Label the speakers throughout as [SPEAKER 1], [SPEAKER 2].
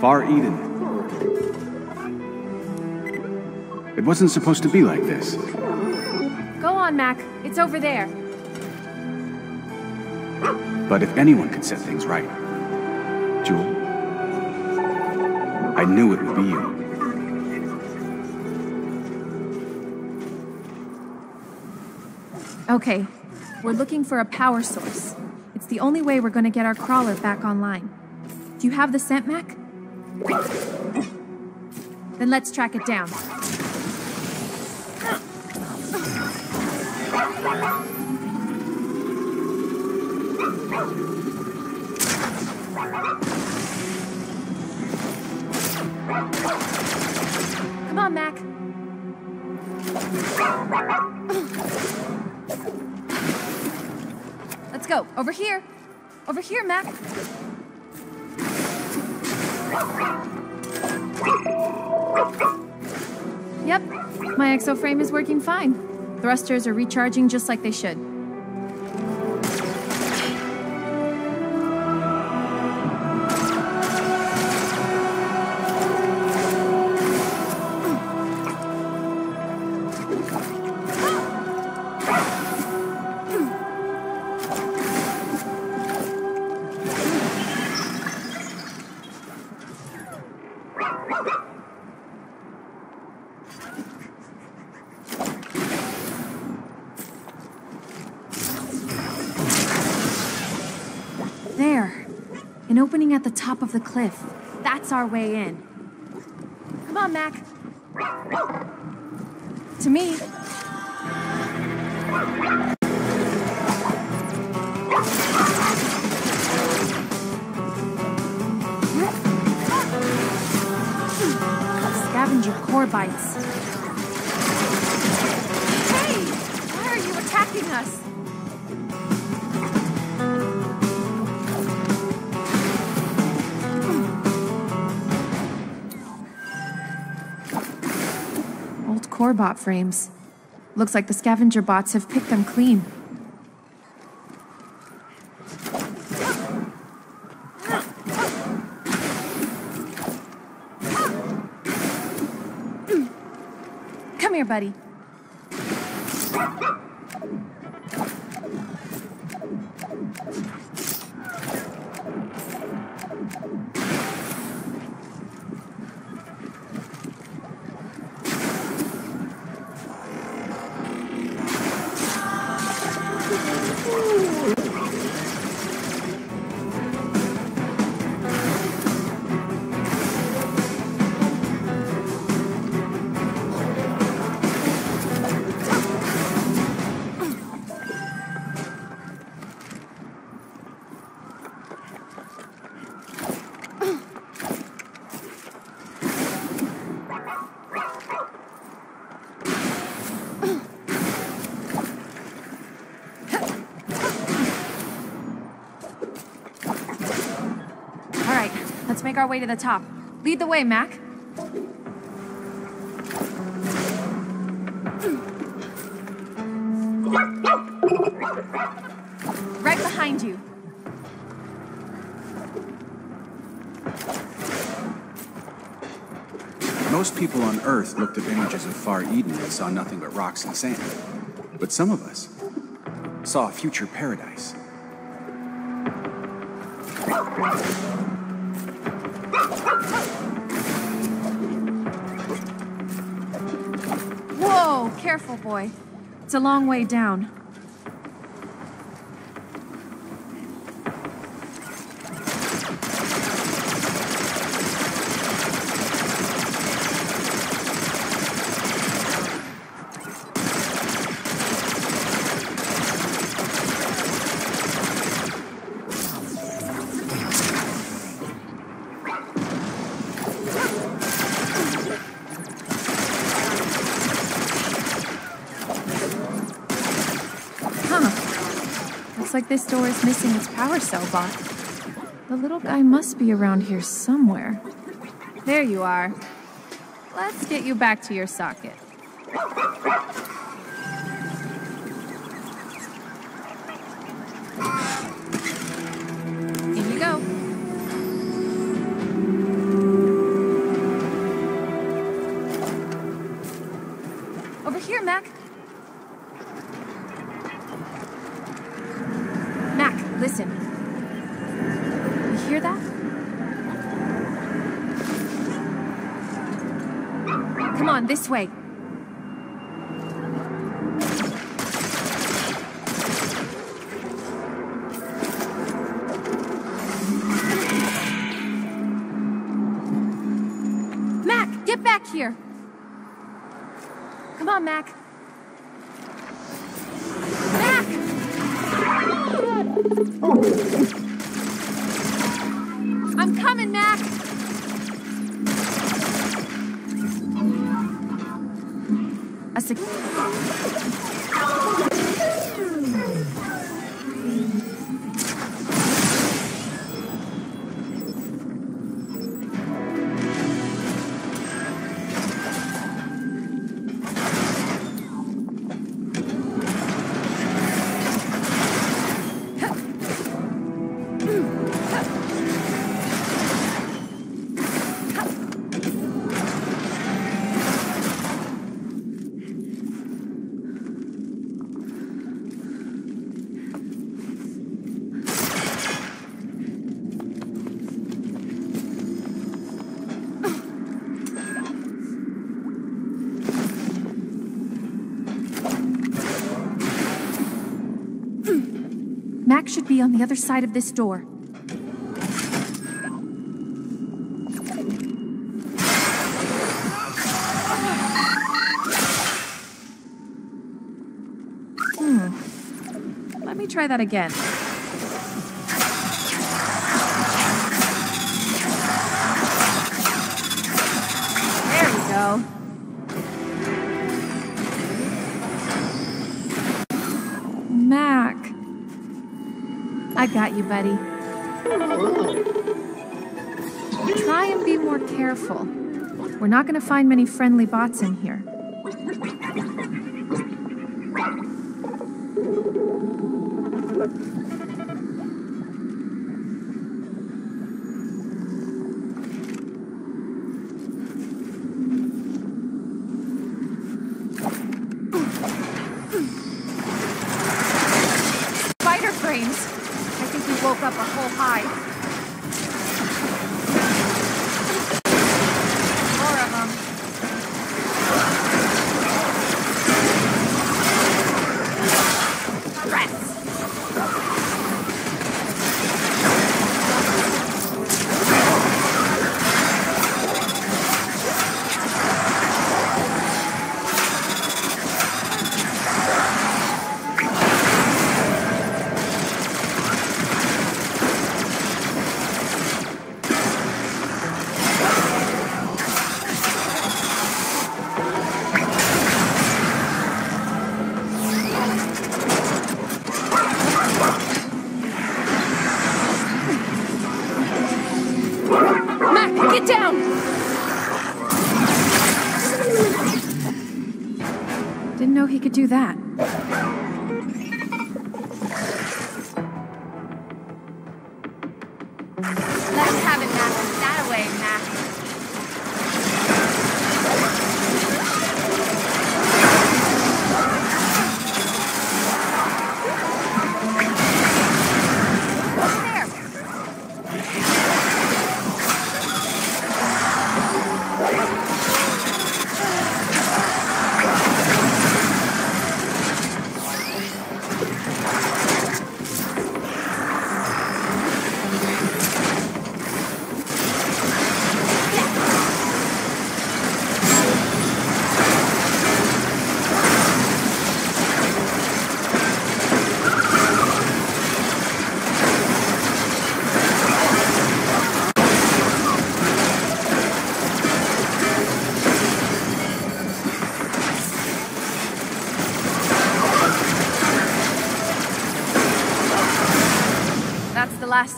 [SPEAKER 1] Far Eden. It wasn't supposed to be like this.
[SPEAKER 2] Go on, Mac. It's over there.
[SPEAKER 1] But if anyone could set things right, Joule, I knew it would be you.
[SPEAKER 2] Okay, we're looking for a power source. It's the only way we're gonna get our crawler back online. Do you have the scent, Mac? Then let's track it down. Come on, Mac. Go. Over here. Over here, Mac. Yep, my exoframe is working fine. Thrusters are recharging just like they should. Cliff. That's our way in. Come on, Mac. To me. Scavenger core bites. Hey! Why are you attacking us? Old Corebot frames. Looks like the scavenger bots have picked them clean. Come here, buddy. Let's make our way to the top. Lead the way, Mac. Right behind you.
[SPEAKER 1] Most people on Earth looked at images of Far Eden and saw nothing but rocks and sand. But some of us saw a future paradise.
[SPEAKER 2] Whoa, careful, boy. It's a long way down. this door is missing its power cell bot. The little guy must be around here somewhere. There you are. Let's get you back to your socket. Here you go. Over here, Mac. Hear that? Come on, this way. Mac, get back here. Come on, Mac. Mac! I'm coming, Mac. A on the other side of this door. Hmm. Let me try that again. I got you, buddy. Try and be more careful. We're not going to find many friendly bots in here. Didn't know he could do that.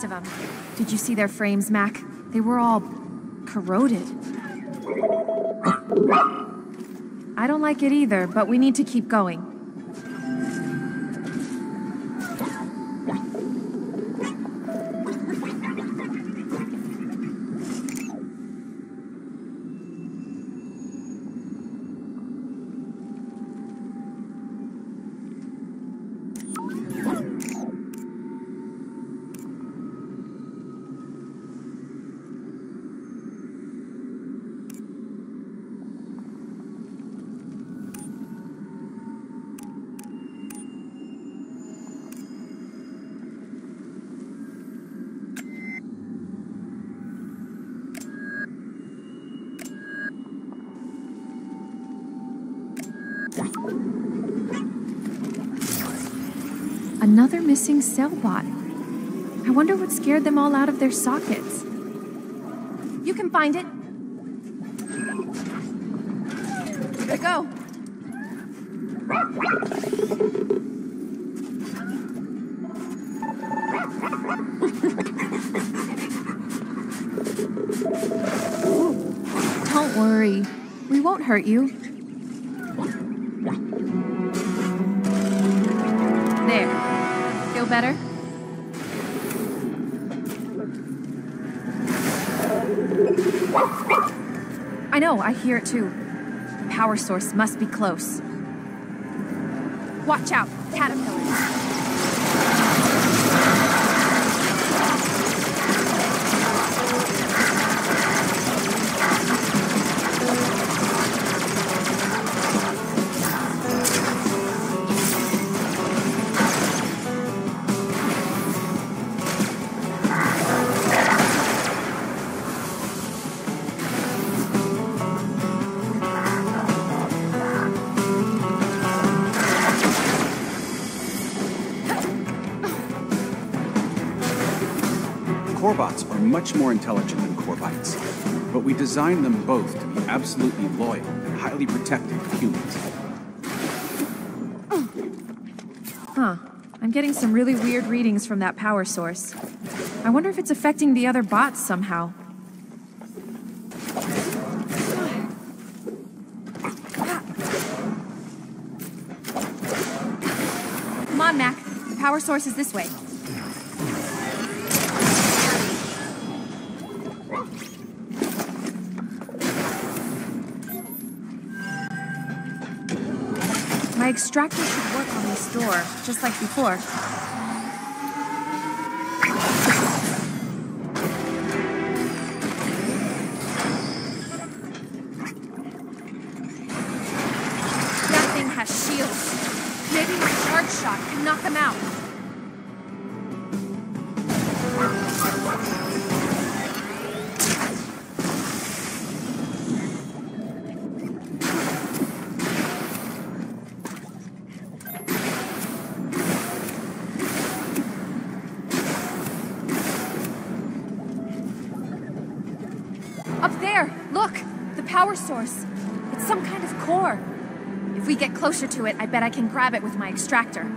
[SPEAKER 2] Of them. Did you see their frames, Mac? They were all corroded. I don't like it either, but we need to keep going. Another missing cellbot. I wonder what scared them all out of their sockets. You can find it. Here go. Don't worry. We won't hurt you. Better? I know, I hear it too. The power source must be close. Watch out, caterpillars.
[SPEAKER 1] Much more intelligent than Corbites, but we designed them both to be absolutely loyal and highly protective of humans.
[SPEAKER 2] Huh. I'm getting some really weird readings from that power source. I wonder if it's affecting the other bots somehow. Come on, Mac. The power source is this way. My extractor should work on this door, just like before. Power source. It's some kind of core. If we get closer to it, I bet I can grab it with my extractor.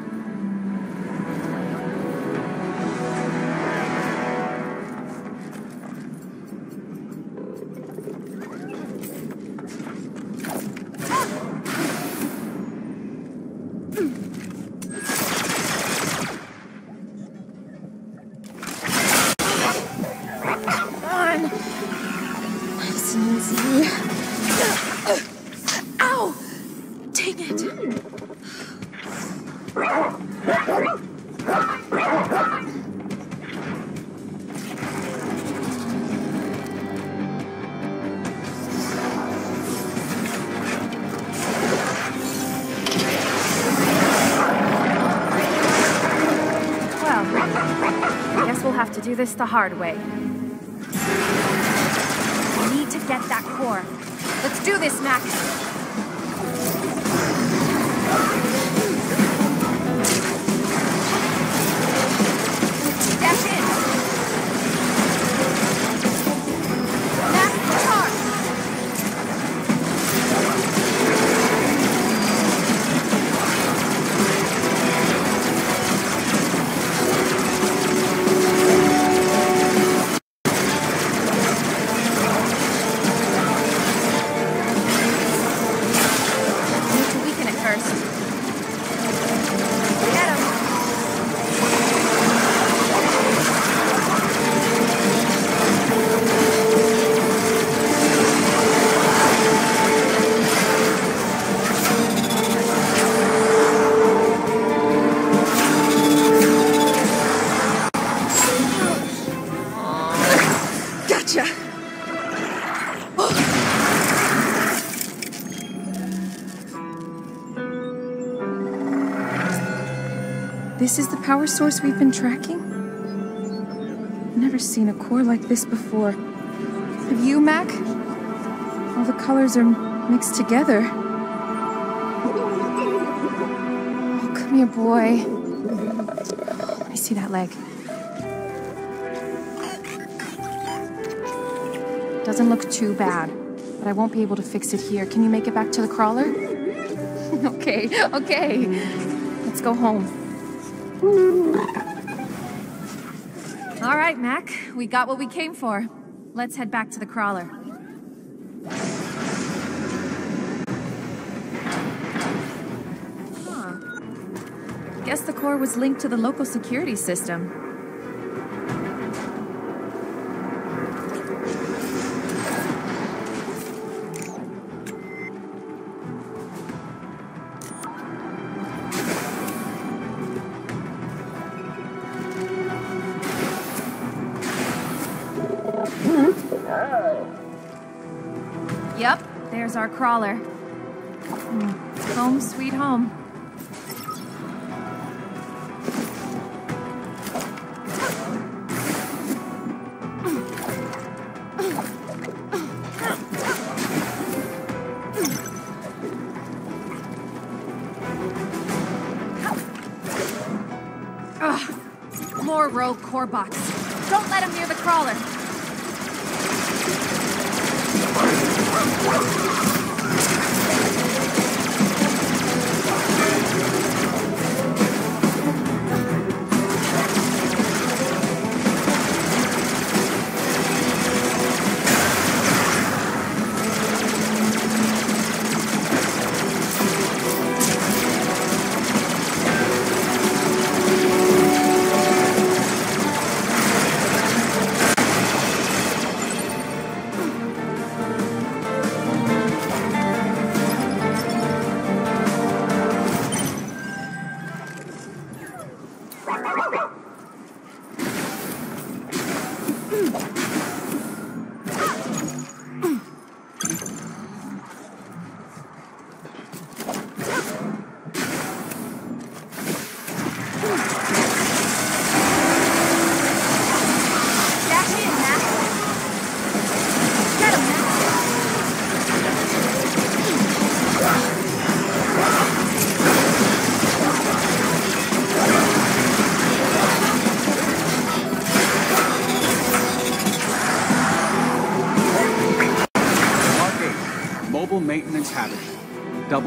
[SPEAKER 2] Have to do this the hard way. We need to get that core. Let's do this, Max. This is the power source we've been tracking? Never seen a core like this before. Have you, Mac? All the colors are mixed together. Oh, Come here, boy. I see that leg. Doesn't look too bad, but I won't be able to fix it here. Can you make it back to the crawler? okay, okay. Let's go home. All right, Mac. We got what we came for. Let's head back to the crawler. Huh. Guess the core was linked to the local security system. Our crawler. Home sweet home. Ugh, more rogue core bots. Don't let him near the crawler. Dash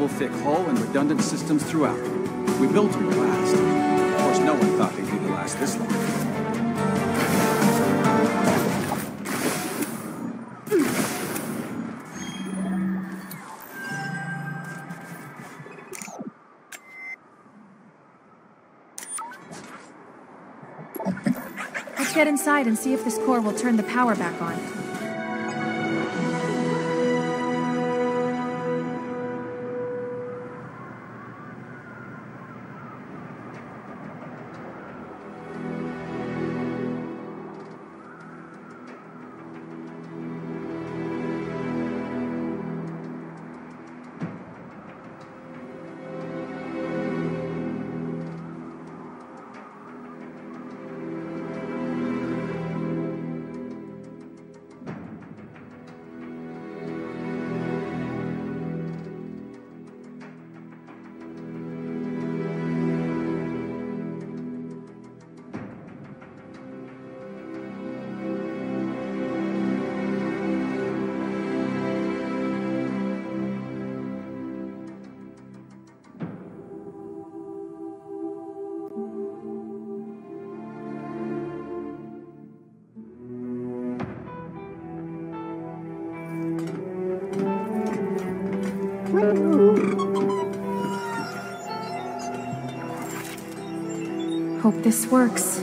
[SPEAKER 1] habitat. Double thick hull and redundant systems throughout. We built them to last. Of course, no one thought they'd need to last this long.
[SPEAKER 2] Let's get inside and see if this core will turn the power back on. Hope this works.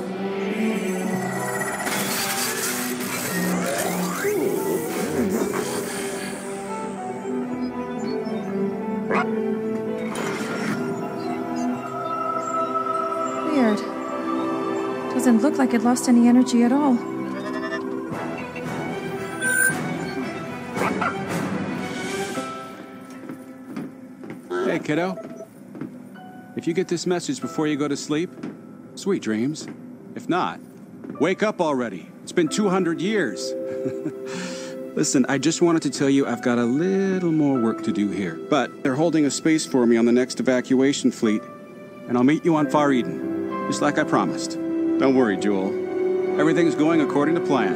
[SPEAKER 2] Weird. Doesn't look like it lost any energy at all.
[SPEAKER 1] Hey, kiddo. If you get this message before you go to sleep, sweet dreams. If not, wake up already. It's been 200 years. Listen, I just wanted to tell you I've got a little more work to do here. But they're holding a space for me on the next evacuation fleet. and I'll meet you on Far Eden, just like I promised. Don't worry, Joule. Everything's going according to plan.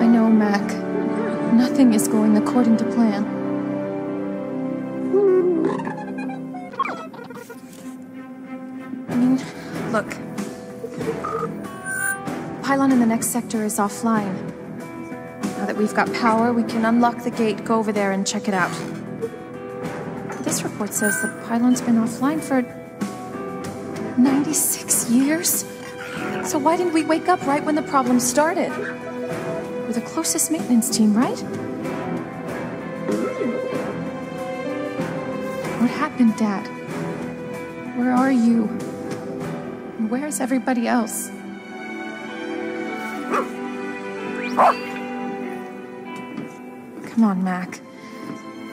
[SPEAKER 2] I know, Mac. Nothing is going according to plan. Look. Pylon in the next sector is offline. Now that we've got power, we can unlock the gate, go over there, and check it out. This report says the pylon's been offline for 96 years? So why didn't we wake up right when the problem started? We're the closest maintenance team, right? What happened, Dad? Where are you? And where's everybody else? Come on, Mac.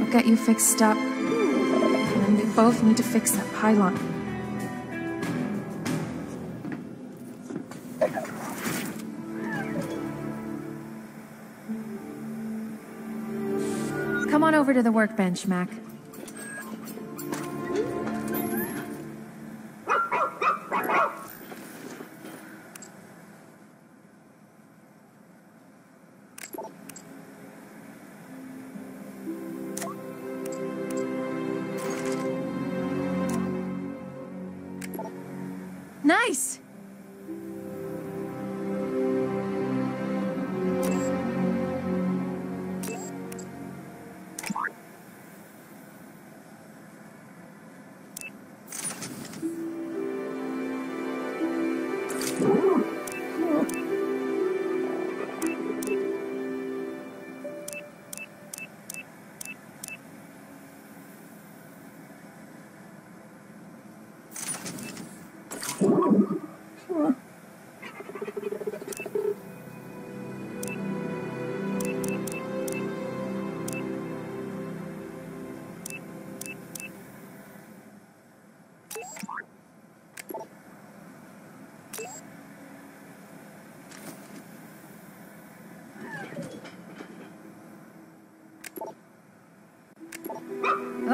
[SPEAKER 2] I'll get you fixed up. And then we both need to fix that pylon. Come on over to the workbench, Mac. Nice!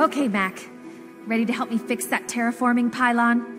[SPEAKER 2] Okay, Mac. Ready to help me fix that terraforming pylon?